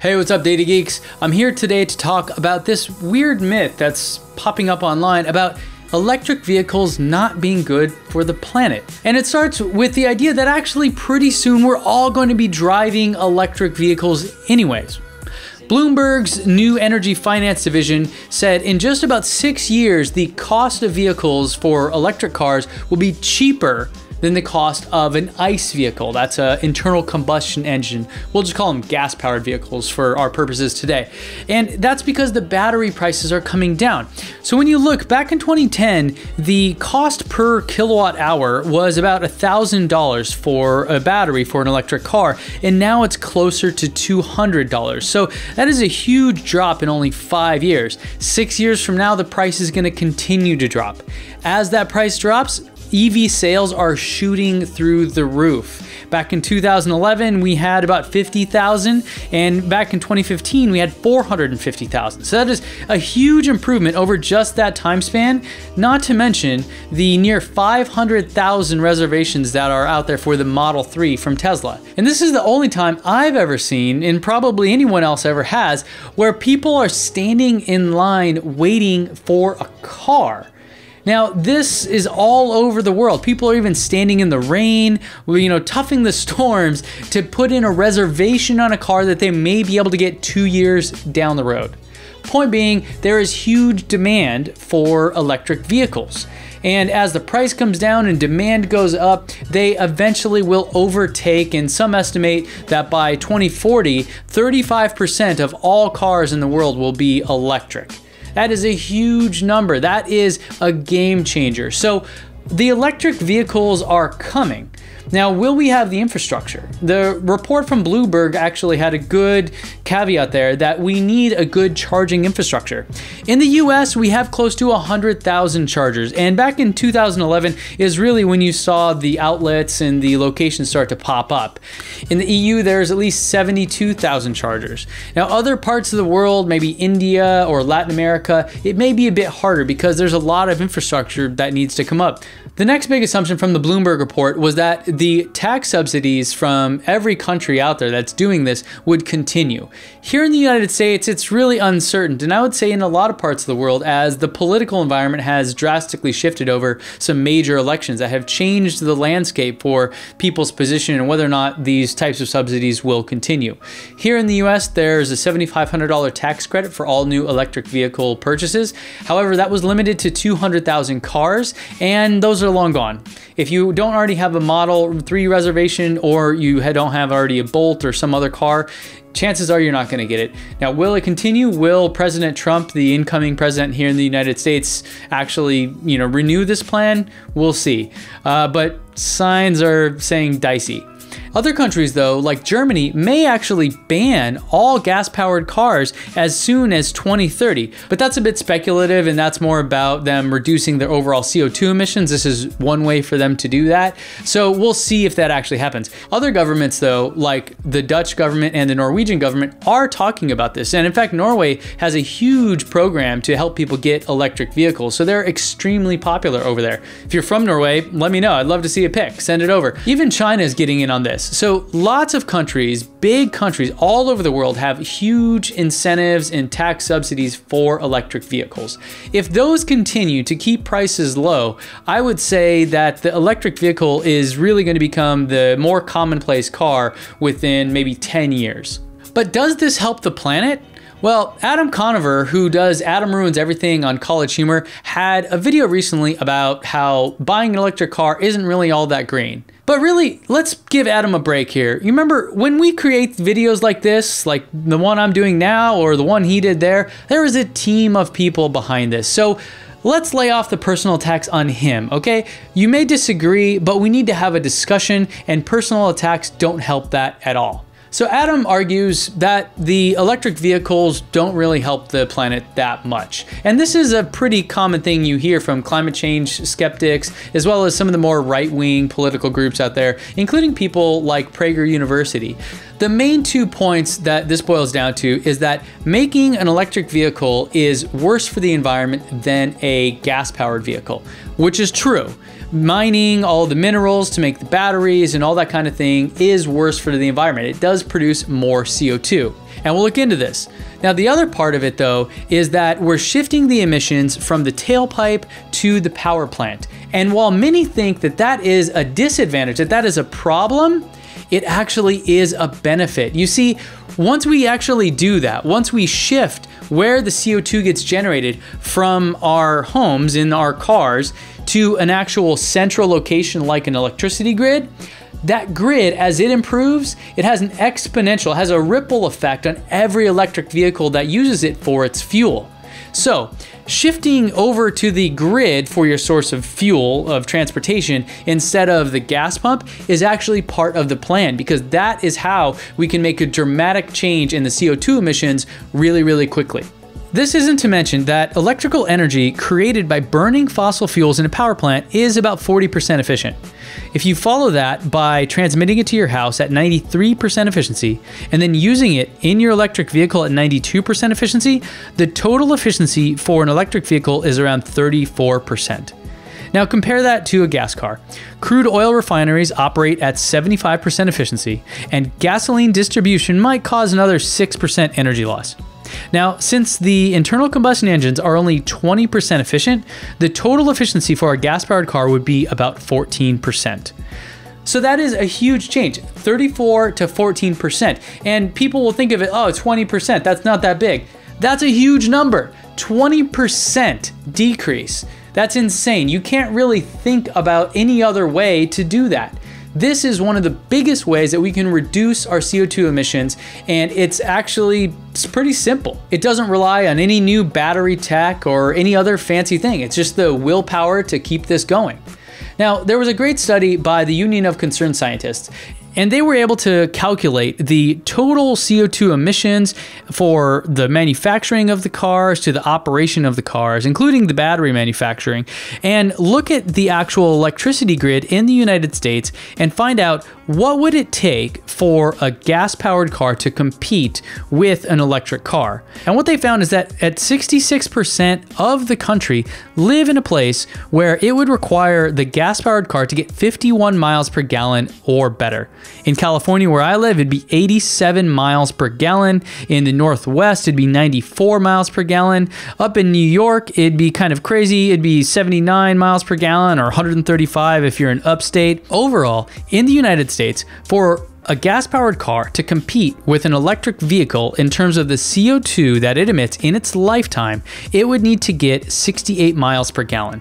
Hey, what's up, Data Geeks? I'm here today to talk about this weird myth that's popping up online about electric vehicles not being good for the planet. And it starts with the idea that actually pretty soon we're all going to be driving electric vehicles anyways. Bloomberg's new energy finance division said in just about six years, the cost of vehicles for electric cars will be cheaper than the cost of an ICE vehicle. That's an internal combustion engine. We'll just call them gas powered vehicles for our purposes today. And that's because the battery prices are coming down. So when you look back in 2010, the cost per kilowatt hour was about $1,000 for a battery for an electric car, and now it's closer to $200. So that is a huge drop in only five years. Six years from now, the price is going to continue to drop. As that price drops, EV sales are shooting through the roof. Back in 2011, we had about 50,000, and back in 2015, we had 450,000. So that is a huge improvement over just that time span, not to mention the near 500,000 reservations that are out there for the Model 3 from Tesla. And this is the only time I've ever seen, and probably anyone else ever has, where people are standing in line waiting for a car. Now, this is all over the world. People are even standing in the rain, you know, toughing the storms to put in a reservation on a car that they may be able to get two years down the road. Point being, there is huge demand for electric vehicles. And as the price comes down and demand goes up, they eventually will overtake, and some estimate that by 2040, 35% of all cars in the world will be electric. That is a huge number. That is a game changer. So the electric vehicles are coming. Now, will we have the infrastructure? The report from Bloomberg actually had a good caveat there that we need a good charging infrastructure. In the US, we have close to 100,000 chargers, and back in 2011 is really when you saw the outlets and the locations start to pop up. In the EU, there's at least 72,000 chargers. Now, other parts of the world, maybe India or Latin America, it may be a bit harder because there's a lot of infrastructure that needs to come up. The next big assumption from the Bloomberg report was that the tax subsidies from every country out there that's doing this would continue. Here in the United States, it's really uncertain, and I would say in a lot of parts of the world, as the political environment has drastically shifted over some major elections that have changed the landscape for people's position and whether or not these types of subsidies will continue. Here in the US, there's a $7,500 tax credit for all new electric vehicle purchases. However, that was limited to 200,000 cars, and those are long gone. If you don't already have a Model 3 reservation or you don't have already a Bolt or some other car, chances are you're not going to get it. Now, will it continue? Will President Trump, the incoming president here in the United States, actually, you know, renew this plan? We'll see. Uh, but signs are saying dicey. Other countries, though, like Germany, may actually ban all gas powered cars as soon as 2030. But that's a bit speculative, and that's more about them reducing their overall CO2 emissions. This is one way for them to do that. So we'll see if that actually happens. Other governments, though, like the Dutch government and the Norwegian government, are talking about this. And in fact, Norway has a huge program to help people get electric vehicles. So they're extremely popular over there. If you're from Norway, let me know. I'd love to see a pic. Send it over. Even China is getting in on this. So lots of countries, big countries all over the world have huge incentives and tax subsidies for electric vehicles. If those continue to keep prices low, I would say that the electric vehicle is really going to become the more commonplace car within maybe 10 years. But does this help the planet? Well, Adam Conover, who does Adam Ruins Everything on College Humor, had a video recently about how buying an electric car isn't really all that green. But really, let's give Adam a break here. You remember when we create videos like this, like the one I'm doing now or the one he did there, there is a team of people behind this. So let's lay off the personal attacks on him, okay? You may disagree, but we need to have a discussion, and personal attacks don't help that at all. So Adam argues that the electric vehicles don't really help the planet that much. And this is a pretty common thing you hear from climate change skeptics, as well as some of the more right-wing political groups out there, including people like Prager University. The main two points that this boils down to is that making an electric vehicle is worse for the environment than a gas-powered vehicle, which is true mining all the minerals to make the batteries and all that kind of thing is worse for the environment. It does produce more CO2. And we'll look into this. Now, the other part of it, though, is that we're shifting the emissions from the tailpipe to the power plant. And while many think that that is a disadvantage, that that is a problem, it actually is a benefit. You see, once we actually do that, once we shift where the CO2 gets generated from our homes in our cars to an actual central location like an electricity grid, that grid, as it improves, it has an exponential, has a ripple effect on every electric vehicle that uses it for its fuel. So, shifting over to the grid for your source of fuel, of transportation, instead of the gas pump is actually part of the plan because that is how we can make a dramatic change in the CO2 emissions really, really quickly. This isn't to mention that electrical energy created by burning fossil fuels in a power plant is about 40% efficient. If you follow that by transmitting it to your house at 93% efficiency and then using it in your electric vehicle at 92% efficiency, the total efficiency for an electric vehicle is around 34%. Now compare that to a gas car. Crude oil refineries operate at 75% efficiency, and gasoline distribution might cause another 6% energy loss. Now, since the internal combustion engines are only 20% efficient, the total efficiency for a gas powered car would be about 14%. So that is a huge change 34 to 14%. And people will think of it, oh, 20%, that's not that big. That's a huge number 20% decrease. That's insane. You can't really think about any other way to do that. This is one of the biggest ways that we can reduce our CO2 emissions, and it's actually pretty simple. It doesn't rely on any new battery tech or any other fancy thing. It's just the willpower to keep this going. Now, there was a great study by the Union of Concerned Scientists, and they were able to calculate the total CO2 emissions for the manufacturing of the cars to the operation of the cars, including the battery manufacturing, and look at the actual electricity grid in the United States and find out what would it take for a gas-powered car to compete with an electric car. And what they found is that at 66% of the country live in a place where it would require the gas-powered car to get 51 miles per gallon or better. In California, where I live, it'd be 87 miles per gallon. In the Northwest, it'd be 94 miles per gallon. Up in New York, it'd be kind of crazy. It'd be 79 miles per gallon or 135 if you're in upstate. Overall, in the United States, for a gas powered car to compete with an electric vehicle in terms of the CO2 that it emits in its lifetime, it would need to get 68 miles per gallon.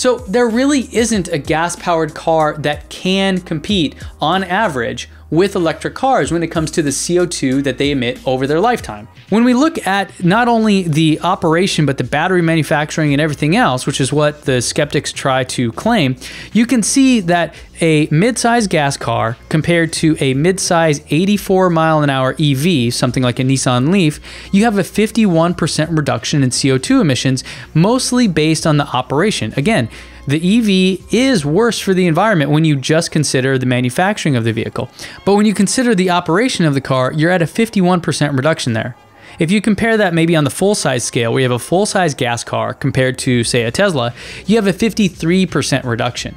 So there really isn't a gas powered car that can compete on average with electric cars when it comes to the CO2 that they emit over their lifetime. When we look at not only the operation, but the battery manufacturing and everything else, which is what the skeptics try to claim, you can see that a mid-size gas car compared to a mid-size 84 mile an hour EV, something like a Nissan Leaf, you have a 51% reduction in CO2 emissions, mostly based on the operation. Again, the EV is worse for the environment when you just consider the manufacturing of the vehicle. But when you consider the operation of the car, you're at a 51% reduction there. If you compare that maybe on the full size scale, where you have a full size gas car compared to, say, a Tesla, you have a 53% reduction.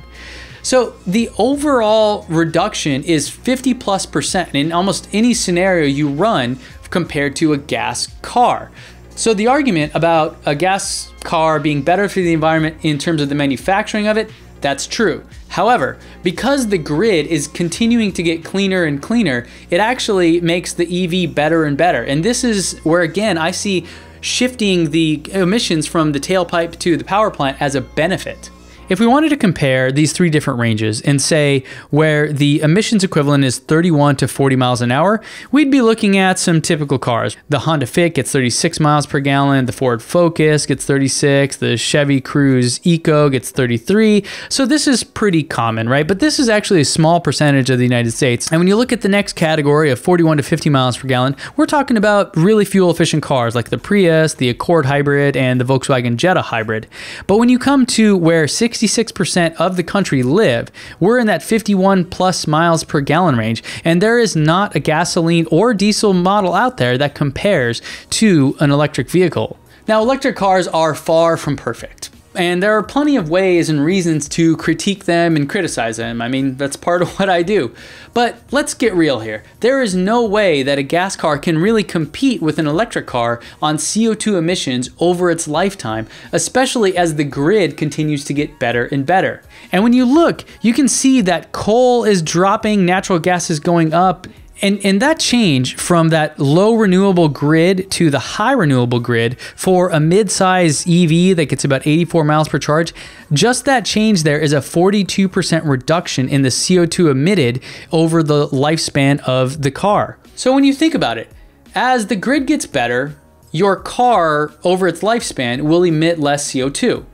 So the overall reduction is 50 plus percent in almost any scenario you run compared to a gas car. So the argument about a gas car being better for the environment in terms of the manufacturing of it, that's true. However, because the grid is continuing to get cleaner and cleaner, it actually makes the EV better and better. And this is where again I see shifting the emissions from the tailpipe to the power plant as a benefit. If we wanted to compare these three different ranges and say where the emissions equivalent is 31 to 40 miles an hour, we'd be looking at some typical cars. The Honda Fit gets 36 miles per gallon, the Ford Focus gets 36, the Chevy Cruze Eco gets 33. So this is pretty common, right? But this is actually a small percentage of the United States. And when you look at the next category of 41 to 50 miles per gallon, we're talking about really fuel efficient cars like the Prius, the Accord Hybrid, and the Volkswagen Jetta Hybrid. But when you come to where 60 66% of the country live, we're in that 51 plus miles per gallon range, and there is not a gasoline or diesel model out there that compares to an electric vehicle. Now, electric cars are far from perfect. And there are plenty of ways and reasons to critique them and criticize them. I mean, that's part of what I do. But let's get real here. There is no way that a gas car can really compete with an electric car on CO2 emissions over its lifetime, especially as the grid continues to get better and better. And when you look, you can see that coal is dropping, natural gas is going up, and, and that change from that low renewable grid to the high renewable grid for a mid-size EV that gets about 84 miles per charge, just that change there is a 42% reduction in the CO2 emitted over the lifespan of the car. So when you think about it, as the grid gets better, your car over its lifespan will emit less CO2.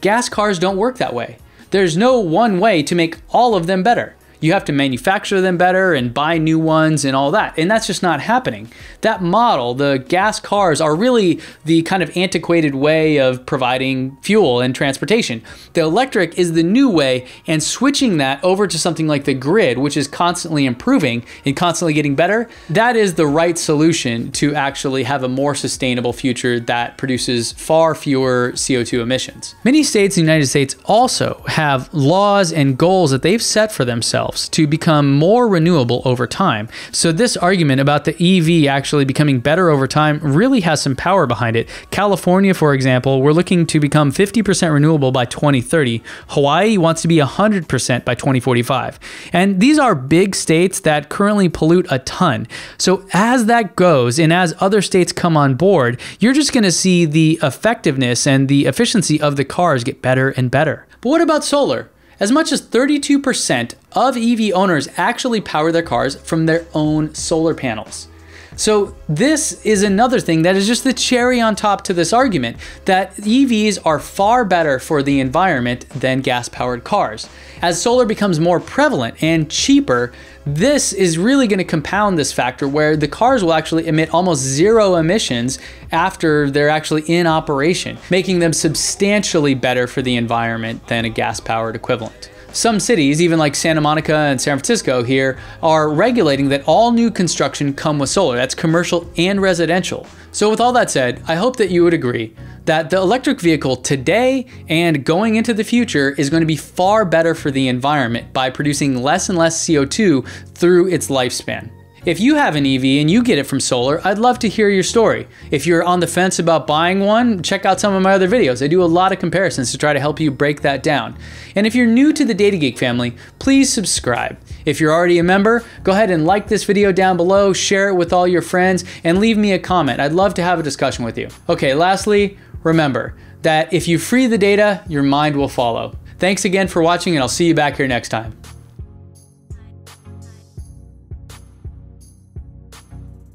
Gas cars don't work that way. There's no one way to make all of them better you have to manufacture them better and buy new ones and all that. And that's just not happening. That model, the gas cars, are really the kind of antiquated way of providing fuel and transportation. The electric is the new way, and switching that over to something like the grid, which is constantly improving and constantly getting better, that is the right solution to actually have a more sustainable future that produces far fewer CO2 emissions. Many states in the United States also have laws and goals that they've set for themselves themselves to become more renewable over time. So, this argument about the EV actually becoming better over time really has some power behind it. California, for example, we're looking to become 50% renewable by 2030. Hawaii wants to be 100% by 2045. And these are big states that currently pollute a ton. So, as that goes and as other states come on board, you're just going to see the effectiveness and the efficiency of the cars get better and better. But what about solar? As much as 32% of EV owners actually power their cars from their own solar panels. So, this is another thing that is just the cherry on top to this argument that EVs are far better for the environment than gas powered cars. As solar becomes more prevalent and cheaper, this is really going to compound this factor where the cars will actually emit almost zero emissions after they're actually in operation, making them substantially better for the environment than a gas powered equivalent. Some cities, even like Santa Monica and San Francisco here, are regulating that all new construction come with solar. That's commercial and residential. So with all that said, I hope that you would agree that the electric vehicle today and going into the future is going to be far better for the environment by producing less and less CO2 through its lifespan. If you have an EV and you get it from solar, I'd love to hear your story. If you're on the fence about buying one, check out some of my other videos. I do a lot of comparisons to try to help you break that down. And if you're new to the Data Geek family, please subscribe. If you're already a member, go ahead and like this video down below, share it with all your friends, and leave me a comment. I'd love to have a discussion with you. Okay, lastly, remember that if you free the data, your mind will follow. Thanks again for watching, and I'll see you back here next time.